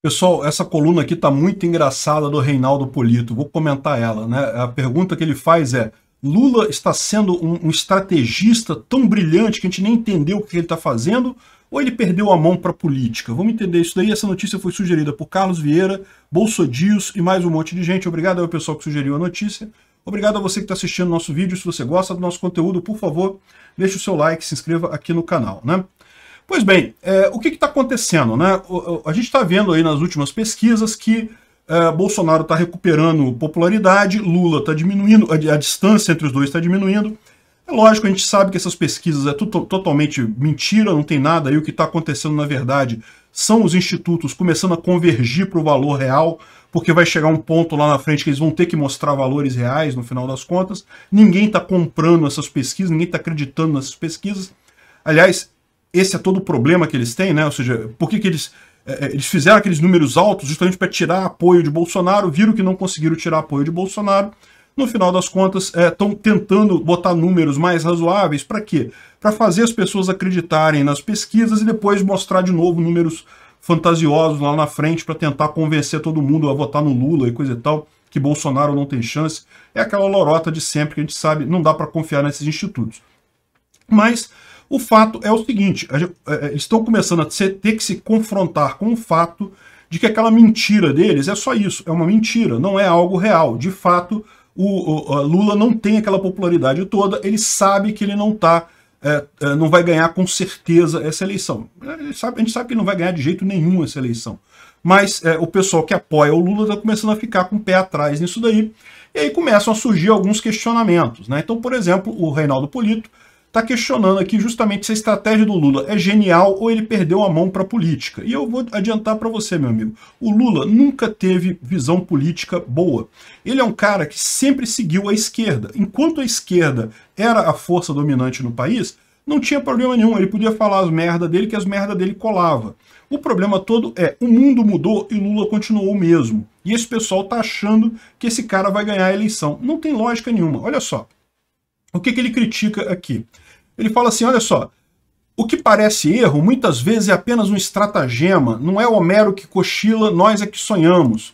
Pessoal, essa coluna aqui está muito engraçada do Reinaldo Polito. Vou comentar ela. Né? A pergunta que ele faz é: Lula está sendo um, um estrategista tão brilhante que a gente nem entendeu o que ele está fazendo, ou ele perdeu a mão para a política? Vamos entender isso daí. Essa notícia foi sugerida por Carlos Vieira, Bolsodios e mais um monte de gente. Obrigado ao pessoal que sugeriu a notícia. Obrigado a você que está assistindo nosso vídeo. Se você gosta do nosso conteúdo, por favor, deixe o seu like, se inscreva aqui no canal. Né? Pois bem, é, o que está acontecendo? Né? O, a gente está vendo aí nas últimas pesquisas que é, Bolsonaro está recuperando popularidade, Lula está diminuindo, a, a, distância entre os dois está diminuindo. É lógico, a gente sabe que essas pesquisas é totalmente mentira, não tem nada aí. O que está acontecendo, na verdade, são os institutos começando a convergir para o valor real, porque vai chegar um ponto lá na frente que eles vão ter que mostrar valores reais no final das contas. Ninguém está comprando essas pesquisas, ninguém está acreditando nessas pesquisas. Aliás, esse é todo o problema que eles têm, né? Ou seja, por que, que eles, é, é eles fizeram aqueles números altos justamente para tirar apoio de Bolsonaro, viram que não conseguiram tirar apoio de Bolsonaro, no final das contas estão é, tentando botar números mais razoáveis, para quê? Para fazer as pessoas acreditarem nas pesquisas e depois mostrar de novo números fantasiosos lá na frente para tentar convencer todo mundo a votar no Lula e coisa e tal, que Bolsonaro não tem chance. É aquela lorota de sempre que a gente sabe, não dá para confiar nesses institutos. Mas o fato é o seguinte: é, eles estão começando a ter que se confrontar com o fato de que aquela mentira deles é só isso, é uma mentira, não é algo real. De fato, o, o Lula não tem aquela popularidade toda, ele sabe que ele não tá, é, é, não vai ganhar com certeza essa eleição. Sabe, a gente sabe que ele não vai ganhar de jeito nenhum essa eleição. Mas é, o pessoal que apoia o Lula está começando a ficar com o pé atrás nisso daí. E aí começam a surgir alguns questionamentos. Né? Então, por exemplo, o Reinaldo Polito está questionando aqui justamente se a estratégia do Lula é genial ou ele perdeu a mão para a política. E eu vou adiantar para você, meu amigo. O Lula nunca teve visão política boa. Ele é um cara que sempre seguiu a esquerda. Enquanto a esquerda era a força dominante no país, não tinha problema nenhum. Ele podia falar as merdas dele, que as merdas dele colava. O problema todo é, o mundo mudou e Lula continuou o mesmo. E esse pessoal tá achando que esse cara vai ganhar a eleição. Não tem lógica nenhuma. Olha só. O que, que ele critica aqui? Ele fala assim: olha só, o que parece erro muitas vezes é apenas um estratagema, não é Homero que cochila, nós é que sonhamos.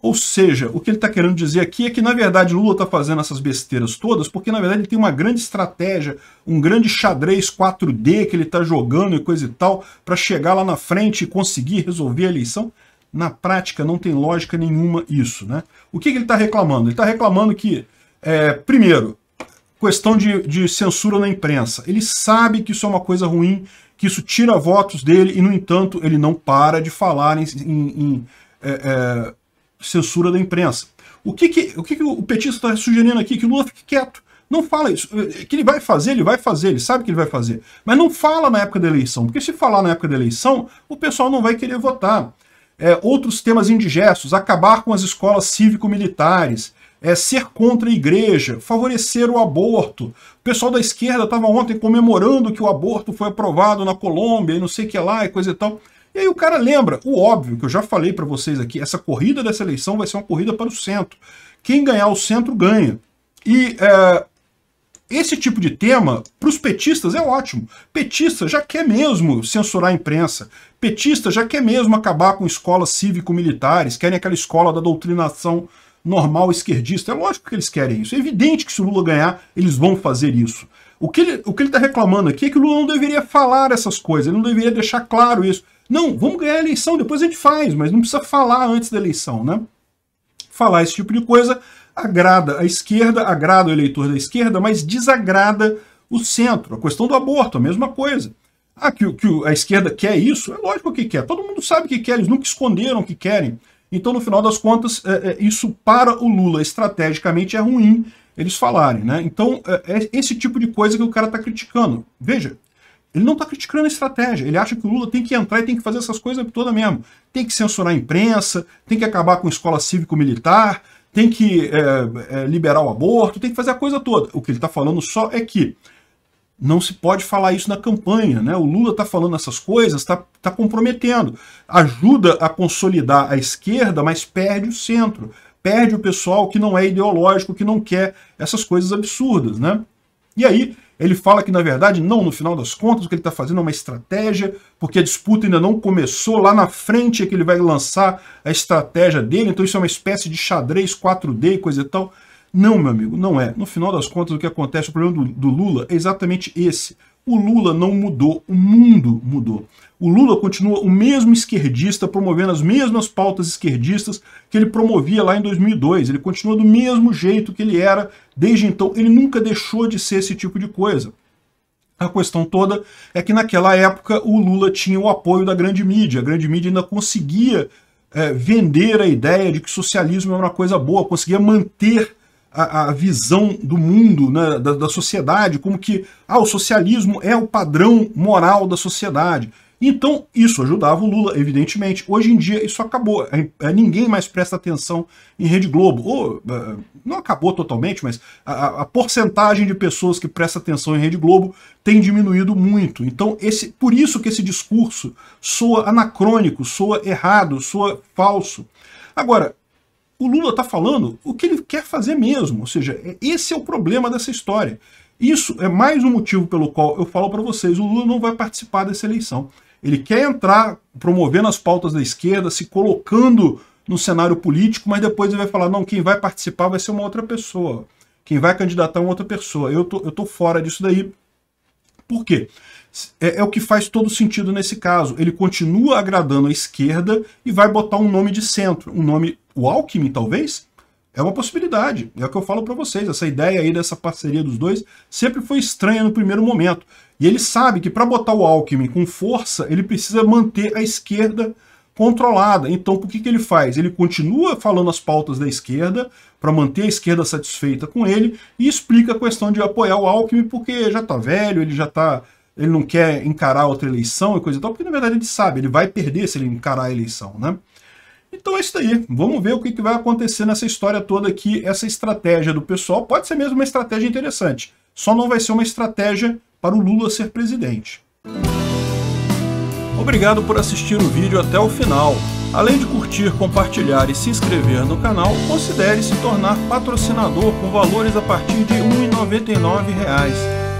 Ou seja, o que ele está querendo dizer aqui é que, na verdade, Lula está fazendo essas besteiras todas porque, na verdade, ele tem uma grande estratégia, um grande xadrez 4D que ele está jogando e coisa e tal, para chegar lá na frente e conseguir resolver a eleição. Na prática, não tem lógica nenhuma isso. Né? O que, que ele está reclamando? Ele está reclamando que, é, primeiro, questão de, de censura na imprensa. Ele sabe que isso é uma coisa ruim, que isso tira votos dele, e, no entanto, ele não para de falar em, em, em é, é, censura da imprensa. O que, que, o, que, que o petista está sugerindo aqui? Que o Lula fique quieto. Não fala isso. Que ele vai fazer, ele vai fazer, ele sabe que ele vai fazer. Mas não fala na época da eleição, porque se falar na época da eleição, o pessoal não vai querer votar. É, outros temas indigestos, acabar com as escolas cívico-militares, é, ser contra a igreja, favorecer o aborto. O pessoal da esquerda estava ontem comemorando que o aborto foi aprovado na Colômbia e não sei o que lá e coisa e tal. E aí o cara lembra, o óbvio, que eu já falei para vocês aqui, essa corrida dessa eleição vai ser uma corrida para o centro. Quem ganhar o centro ganha. E é, esse tipo de tema, para os petistas, é ótimo. Petista já quer mesmo censurar a imprensa. Petista já quer mesmo acabar com escolas cívico-militares, querem aquela escola da doutrinação normal esquerdista. É lógico que eles querem isso. É evidente que se o Lula ganhar, eles vão fazer isso. O que ele está reclamando aqui é que o Lula não deveria falar essas coisas, ele não deveria deixar claro isso. Não, vamos ganhar a eleição, depois a gente faz, mas não precisa falar antes da eleição, né? Falar esse tipo de coisa agrada a esquerda, agrada o eleitor da esquerda, mas desagrada o centro. A questão do aborto, a mesma coisa. Ah, que, que a esquerda quer isso? É lógico que quer. Todo mundo sabe que quer, eles nunca esconderam que querem. Então, no final das contas, é, é, isso para o Lula estrategicamente é ruim eles falarem, né? Então, é, é esse tipo de coisa que o cara está criticando. Veja, ele não está criticando a estratégia. Ele acha que o Lula tem que entrar e tem que fazer essas coisas toda mesmo. Tem que censurar a imprensa, tem que acabar com a escola cívico-militar, tem que é, é, liberar o aborto, tem que fazer a coisa toda. O que ele está falando só é que não se pode falar isso na campanha, né? O Lula está falando essas coisas, está tá comprometendo. Ajuda a consolidar a esquerda, mas perde o centro. Perde o pessoal que não é ideológico, que não quer essas coisas absurdas, né? E aí Ele fala que, na verdade, não, no final das contas, o que ele está fazendo é uma estratégia, porque a disputa ainda não começou, lá na frente é que ele vai lançar a estratégia dele, então isso é uma espécie de xadrez 4D e coisa e tal. Não, meu amigo, não é. No final das contas, o que acontece, o problema do, do Lula é exatamente esse. O Lula não mudou, o mundo mudou. O Lula continua o mesmo esquerdista, promovendo as mesmas pautas esquerdistas que ele promovia lá em 2002. Ele continua do mesmo jeito que ele era desde então. Ele nunca deixou de ser esse tipo de coisa. A questão toda é que naquela época o Lula tinha o apoio da grande mídia. A grande mídia ainda conseguia é, vender a ideia de que socialismo é uma coisa boa, conseguia manter a, a visão do mundo, né, da, da sociedade, como que ah, o socialismo é o padrão moral da sociedade. Então, isso ajudava o Lula, evidentemente. Hoje em dia, isso acabou. Ninguém mais presta atenção em Rede Globo. Ou, é, não acabou totalmente, mas a, a, porcentagem de pessoas que presta atenção em Rede Globo tem diminuído muito. Então, esse, por isso que esse discurso soa anacrônico, soa errado, soa falso. Agora, o Lula está falando o que ele quer fazer mesmo. Ou seja, esse é o problema dessa história. Isso é mais um motivo pelo qual eu falo para vocês, o Lula não vai participar dessa eleição. Ele quer entrar promovendo as pautas da esquerda, se colocando no cenário político, mas depois ele vai falar, não, quem vai participar vai ser uma outra pessoa. Quem vai candidatar é uma outra pessoa. Eu tô, eu tô fora disso daí. Por quê? É, é, o que faz todo sentido nesse caso. Ele continua agradando a esquerda e vai botar um nome de centro. Um nome, o Alckmin, talvez? É uma possibilidade. É o que eu falo para vocês. Essa ideia aí dessa parceria dos dois sempre foi estranha no primeiro momento. E ele sabe que para botar o Alckmin com força, ele precisa manter a esquerda controlada. Então, por que, que ele faz? Ele continua falando as pautas da esquerda para manter a esquerda satisfeita com ele e explica a questão de apoiar o Alckmin porque já está velho, ele já está ele não quer encarar outra eleição e coisa e tal, porque na verdade ele sabe, ele vai perder se ele encarar a eleição, né? Então é isso aí. Vamos ver o que, que vai acontecer nessa história toda aqui. Essa estratégia do pessoal pode ser mesmo uma estratégia interessante. Só não vai ser uma estratégia para o Lula ser presidente. Obrigado por assistir o vídeo até o final. Além de curtir, compartilhar e se inscrever no canal, considere se tornar patrocinador com valores a partir de R$ 1,99